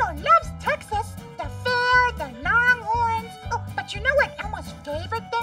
Elmo loves Texas, the fair, the longhorns. Oh, but you know what Elmo's favorite thing